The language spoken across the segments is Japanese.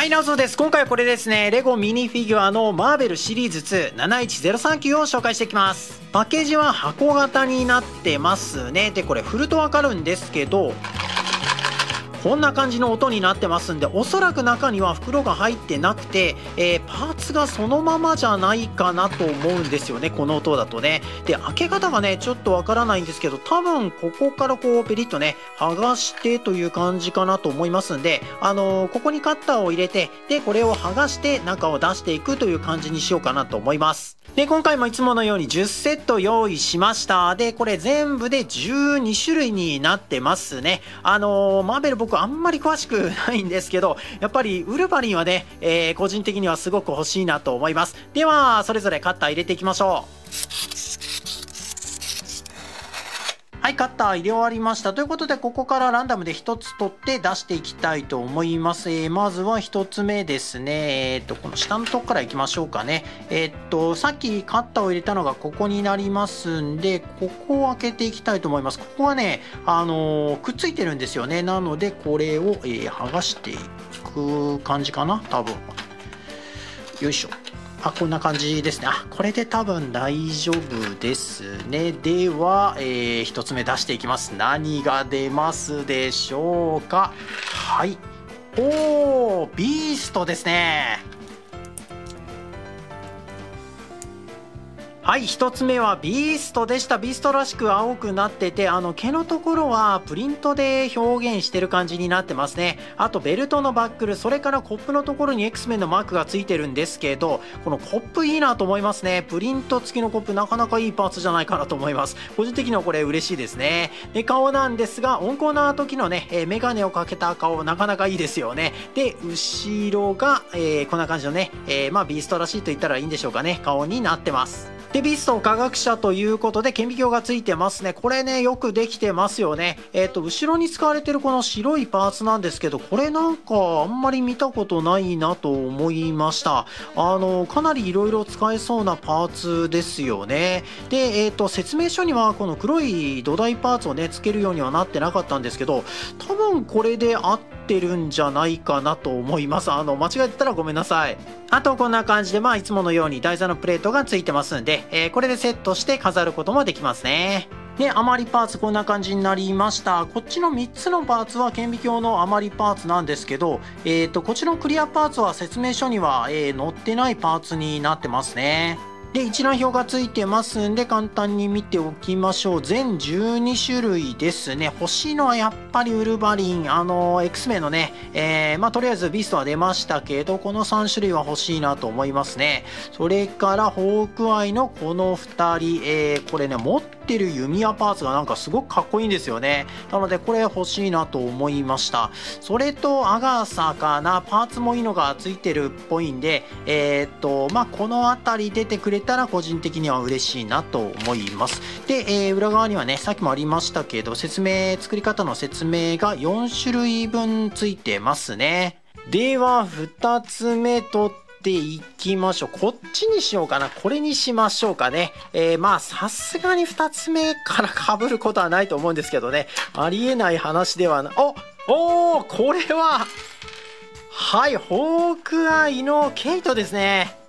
はい、なおぞです。今回はこれですね、レゴミニフィギュアのマーベルシリーズ2 71039を紹介していきます。パッケージは箱型になってますね。で、これ振るとわかるんですけど、こんな感じの音になってますんでおそらく中には袋が入ってなくて、えー、パーツがそのままじゃないかなと思うんですよねこの音だとね。で開け方がねちょっとわからないんですけど多分ここからこうペリッとね剥がしてという感じかなと思いますんであのー、ここにカッターを入れてでこれを剥がして中を出していくという感じにしようかなと思います。で、今回もいつものように10セット用意しました。で、これ全部で12種類になってますね。あのー、マーベル僕あんまり詳しくないんですけど、やっぱりウルヴァリンはね、えー、個人的にはすごく欲しいなと思います。では、それぞれカッター入れていきましょう。はい、カッター入れ終わりました。ということで、ここからランダムで1つ取って出していきたいと思います。えー、まずは1つ目ですね。えっ、と、この下のとこからいきましょうかね。えっ、と、さっきカッターを入れたのがここになりますんで、ここを開けていきたいと思います。ここはね、あのくっついてるんですよね。なので、これを、え剥がしていく感じかな多分。よいしょ。あこんな感じですね。あこれで多分大丈夫ですね。では、えー、1つ目出していきます。何が出ますでしょうか。はい。おービーストですね。はい1つ目はビーストでした。ビーストらしく青くなっててあの毛のところはプリントで表現してる感じになってますね。あとベルトのバックルそれからコップのところに X メンのマークがついてるんですけどこのコップいいなと思いますね。プリント付きのコップなかなかいいパーツじゃないかなと思います。個人的にはこれ嬉しいですね。で顔なんですが温厚な時のね、えー、メガネをかけた顔なかなかいいですよね。で後ろが、えー、こんな感じのね、えー、まあビーストらしいと言ったらいいんでしょうかね。顔になってます。で、ビスト科学者ということで顕微鏡がついてますね。これね、よくできてますよね。えっ、ー、と、後ろに使われてるこの白いパーツなんですけど、これなんかあんまり見たことないなと思いました。あの、かなり色々使えそうなパーツですよね。で、えっ、ー、と、説明書にはこの黒い土台パーツをね、つけるようにはなってなかったんですけど、多分これで合っててるんじゃないかなと思います。あの、間違えてたらごめんなさい。あとこんな感じでまあいつものように台座のプレートがついてますんで、えー、これでセットして飾ることもできますね。で、余りパーツこんな感じになりました。こっちの3つのパーツは顕微鏡の余りパーツなんですけど、えっ、ー、と、こっちのクリアパーツは説明書には、えー、載ってないパーツになってますね。で、一覧表がついてますんで、簡単に見ておきましょう。全12種類ですね。欲しいのはやっぱりウルバリン、あの、X 名のね、えー、まあ、とりあえずビストは出ましたけど、この3種類は欲しいなと思いますね。それから、ホークアイのこの2人、えー、これね、持ってってる弓矢パーツがなんかすごくかっこいいんですよね。なのでこれ欲しいなと思いました。それとアガーサかな、パーツもいいのがついてるっぽいんで、えー、っと、まあ、この辺り出てくれたら個人的には嬉しいなと思います。で、えー、裏側にはね、さっきもありましたけど、説明、作り方の説明が4種類分ついてますね。では、2つ目とっていきましょう。こっちにしようかな。これにしましょうかね。えー、まあ、さすがに2つ目から被ることはないと思うんですけどね。ありえない話ではな、おおこれは、はい、ホークアイのケイトですね。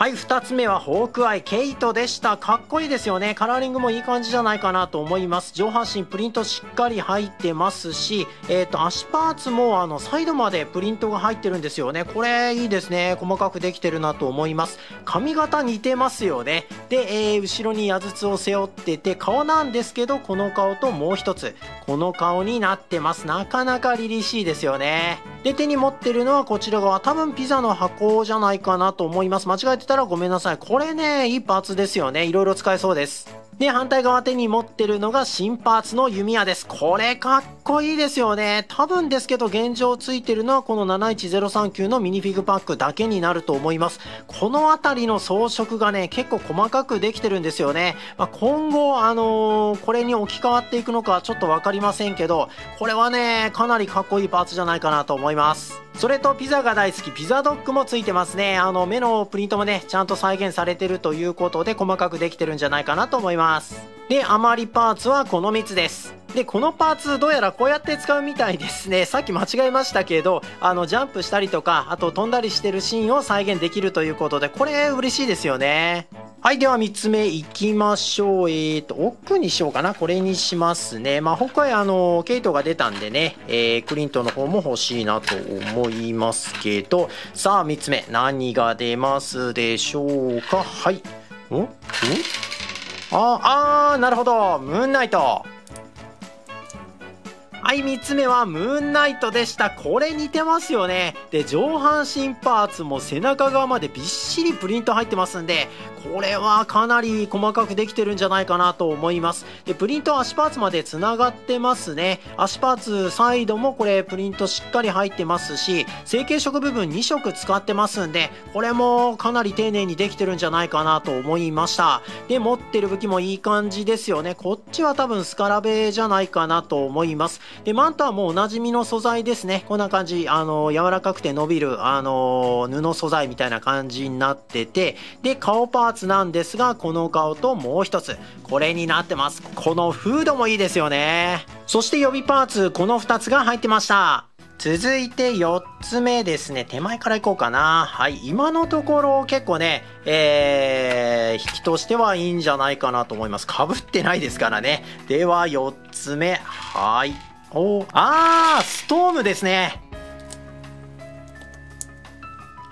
はい2つ目はホークアイケイトでした。かっこいいですよね。カラーリングもいい感じじゃないかなと思います。上半身プリントしっかり入ってますしえっ、ー、と足パーツもあのサイドまでプリントが入ってるんですよね。これいいですね。細かくできてるなと思います。髪型似てますよね。で、えー、後ろに矢筒を背負ってて顔なんですけどこの顔ともう一つこの顔になってます。なかなか凛々しいですよね。で手に持ってるのはこちら側。多分ピザの箱じゃないかなと思います。間違えてたらごめんなさい。これね、いいパーツですよね。いろいろ使えそうです。で、反対側手に持ってるのが新パーツの弓矢です。これかっこいいですよね。多分ですけど現状ついてるのはこの71039のミニフィグパックだけになると思います。この辺りの装飾がね、結構細かくできてるんですよね。まあ、今後、あのー、これに置き換わっていくのかちょっとわかりませんけど、これはね、かなりかっこいいパーツじゃないかなと思います。それとピザが大好きピザドッグもついてますね。あの目のプリントもね、ちゃんと再現されてるということで細かくできてるんじゃないかなと思います。で、余りパーツはこの3つです。で、このパーツどうやらこうやって使うみたいですね。さっき間違えましたけど、あの、ジャンプしたりとか、あと飛んだりしてるシーンを再現できるということで、これ嬉しいですよね。はい、では3つ目いきましょう。えーと、奥にしようかな。これにしますね。まあ、今回あの、ケイトが出たんでね、えー、クリントの方も欲しいなと思いますけど、さあ3つ目、何が出ますでしょうか？はい。んんあ、あ、なるほど。ムーンナイト。はい、3つ目はムーンナイトでした。これ似てますよね。で、上半身パーツも背中側までびっしりプリント入ってますんで、これはかなり細かくできてるんじゃないかなと思います。で、プリント足パーツまで繋がってますね。足パーツサイドもこれプリントしっかり入ってますし、成形色部分2色使ってますんで、これもかなり丁寧にできてるんじゃないかなと思いました。で、持ってる武器もいい感じですよね。こっちは多分スカラベじゃないかなと思います。で、マントはもうおなじみの素材ですね。こんな感じ、あの、柔らかくて伸びる、あの、布素材みたいな感じになってて、で、顔パーツなんですが、この顔ともう一つ、これになってます。このフードもいいですよね。そして予備パーツ、この2つが入ってました。続いて4つ目ですね。手前からいこうかな。はい。今のところ結構ね、えー、引きとしてはいいんじゃないかなと思います。被ってないですからね。では4つ目。はい。おあー、ストームですね。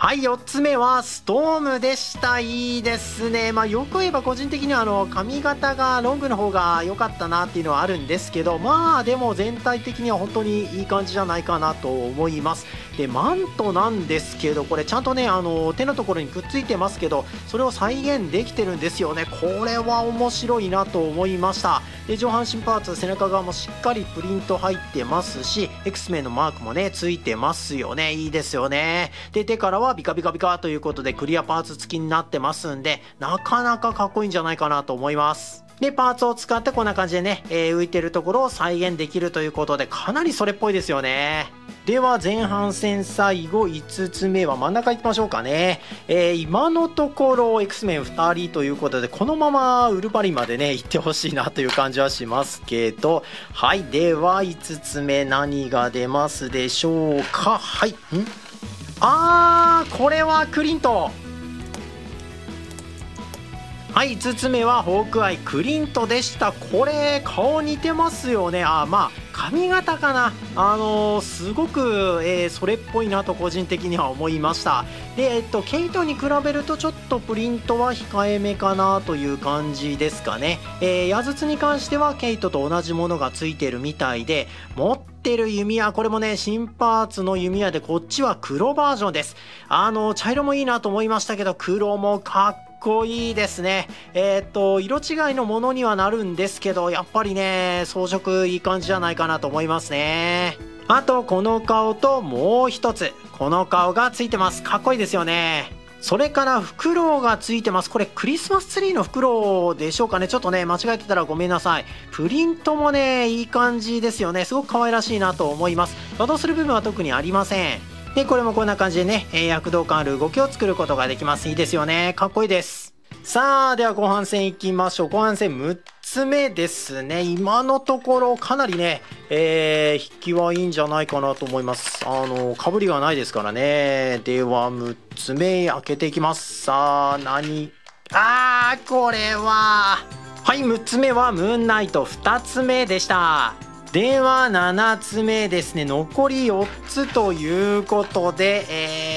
はい、4つ目はストームでした。いいですね。まあ、よく言えば個人的にはあの、髪型がロングの方が良かったなっていうのはあるんですけど、まあ、でも全体的には本当にいい感じじゃないかなと思います。で、マントなんですけど、これちゃんとね、あの、手のところにくっついてますけど、それを再現できてるんですよね。これは面白いなと思いました。で、上半身パーツ、背中側もしっかりプリント入ってますし、X メンのマークもね、ついてますよね。いいですよね。で、手からははビカビカビカということでクリアパーツ付きになってますんで、なかなかかっこいいんじゃないかなと思います。で、パーツを使ってこんな感じでね、えー、浮いてるところを再現できるということで、かなりそれっぽいですよね。では前半戦最後5つ目は真ん中行きましょうかね。えー、今のところ X メン2人ということで、このままウルバリまでね、行ってほしいなという感じはしますけど、はい、では5つ目何が出ますでしょうか？はい、ん？あーこれはクリント。はい5つ目はホークアイクリントでした。これ顔似てますよね。あまあ髪型かな。あのー、すごく、えー、それっぽいなと個人的には思いました。でえっとケイトに比べるとちょっとプリントは控えめかなという感じですかね、えー、矢筒に関してはケイトと同じものがついてるみたいで持ってる弓矢これもね新パーツの弓矢でこっちは黒バージョンです。あの茶色もいいなと思いましたけど黒もかっこいいですね。えー、っと、色違いのものにはなるんですけど、やっぱりね、装飾いい感じじゃないかなと思いますね。あと、この顔ともう一つ。この顔がついてます。かっこいいですよね。それからフクロウがついてます。これクリスマスツリーのフクロウでしょうかね。ちょっとね、間違えてたらごめんなさい。プリントもね、いい感じですよね。すごく可愛らしいなと思います。稼働する部分は特にありません。で、これもこんな感じでねえ、躍動感ある動きを作ることができます。いいですよね。かっこいいです。さあ、では後半戦いきましょう。後半戦6つ目ですね。今のところかなりね、えー、引きはいいんじゃないかなと思います。あの、かぶりがないですからね。では6つ目開けていきます。さあ、何あー、これは。はい、6つ目はムーンナイト2つ目でした。では7つ目ですね。残り4つということで、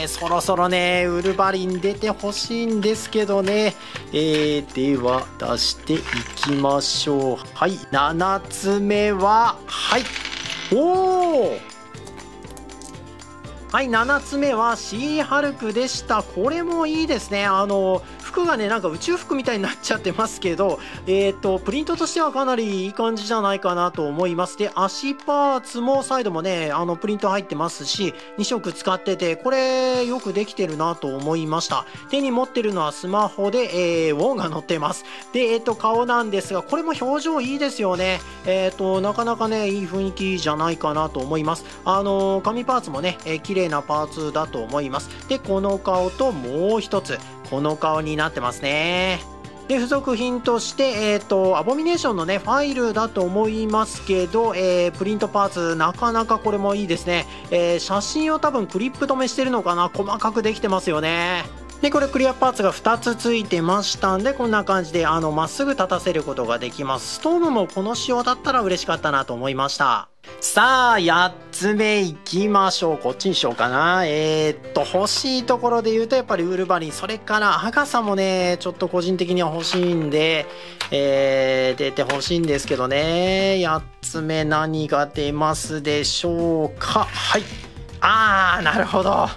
えー、そろそろねウルヴァリン出てほしいんですけどね、えー、では出していきましょう。はい。7つ目ははい。おおはい7つ目はシーハルクでしたこれもいいですねあの服がね、なんか宇宙服みたいになっちゃってますけど、えっ、ー、と、プリントとしてはかなりいい感じじゃないかなと思います。で、足パーツもサイドもね、あの、プリント入ってますし、2色使ってて、これ、よくできてるなと思いました。手に持ってるのはスマホで、えー、ウォンが乗ってます。で、えっ、ー、と、顔なんですが、これも表情いいですよね。えっ、ー、と、なかなかね、いい雰囲気じゃないかなと思います。あの紙パーツもね、えー、綺麗麗なパーツだと思います。で、この顔ともう一つ、この顔になってますね。で付属品として、えーと、アボミネーションのねファイルだと思いますけど、えー、プリントパーツなかなかこれもいいですね、えー、写真を多分クリップ止めしてるのかな？細かくできてますよねでこれクリアパーツが2つついてましたんでこんな感じであのまっすぐ立たせることができますストームもこの仕様だったら嬉しかったなと思いましたさあ、8つ目いきましょう。こっちにしようかな。えー、っと、欲しいところで言うと、やっぱりウルヴァリン。それから、赤さもね、ちょっと個人的には欲しいんで、えー、出て欲しいんですけどね。8つ目何が出ますでしょうか。はい。あー、なるほど。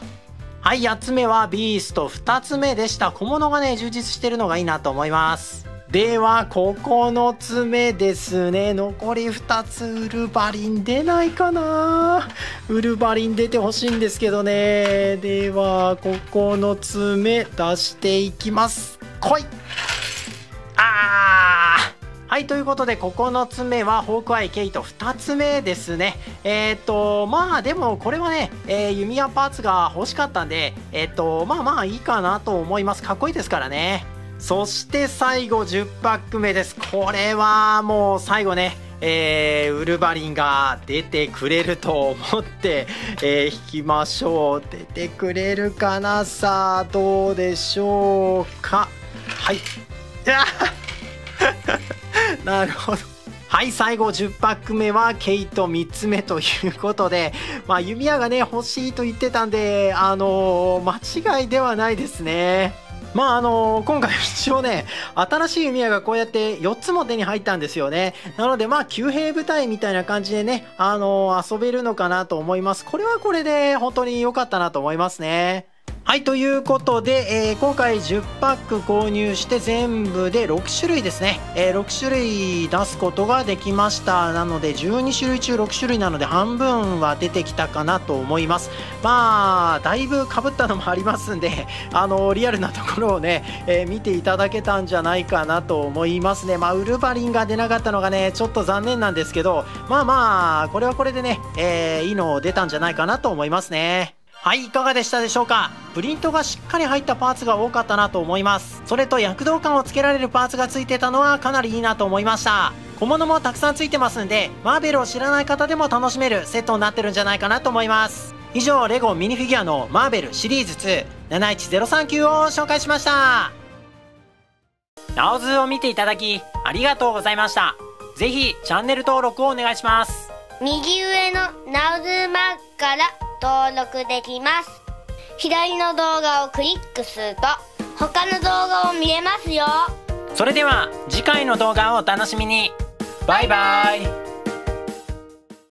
はい、8つ目はビースト。2つ目でした。小物がね、充実してるのがいいなと思います。では9つ目ですね残り2つウルバリン出ないかなウルバリン出てほしいんですけどねでは9つ目出していきます来いあーはい、ということで、9つ目は、ホークアイケイト2つ目ですね。えっ、と、まあ、でも、これはね、えー、弓矢パーツが欲しかったんで、えっ、と、まあまあいいかなと思います。かっこいいですからね。そして最後10パック目です。これはもう最後ね、えー、ウルヴァリンが出てくれると思って、えー、引きましょう。出てくれるかなさあ、どうでしょうか。はい。なるほど。はい、最後10パック目はケイト3つ目ということで、まあ、弓矢がね、欲しいと言ってたんで、あのー、間違いではないですね。まああのー、今回一応ね、新しい弓矢がこうやって4つも手に入ったんですよね。なのでまあ旧兵部隊みたいな感じでね、あのー、遊べるのかなと思います。これはこれで本当に良かったなと思いますね。はい、ということで、えー、今回10パック購入して全部で6種類ですね、えー、6種類出すことができました。なので12種類中6種類なので半分は出てきたかなと思います。まあ、だいぶ被ったのもありますんで、あの、リアルなところをね、え、見ていただけたんじゃないかなと思いますね。まあ、ウルヴァリンが出なかったのがね、ちょっと残念なんですけど、まあまあ、これはこれでね、えいいの出たんじゃないかなと思いますね。はい、いかがでしたでしょうか？プリントがしっかり入ったパーツが多かったなと思います。それと躍動感をつけられるパーツがついてたのはかなりいいなと思いました。小物もたくさんついてますんで、マーベルを知らない方でも楽しめるセットになってるんじゃないかなと思います。以上、レゴミニフィギュアのマーベルシリーズ2 71039を紹介しました。ナオズを見ていただき、ありがとうございました。ぜひ、チャンネル登録をお願いします。右上のナオズマークから登録できます。左の動画をクリックすると他の動画を見れますよ。それでは次回の動画をお楽しみに。バイバイ。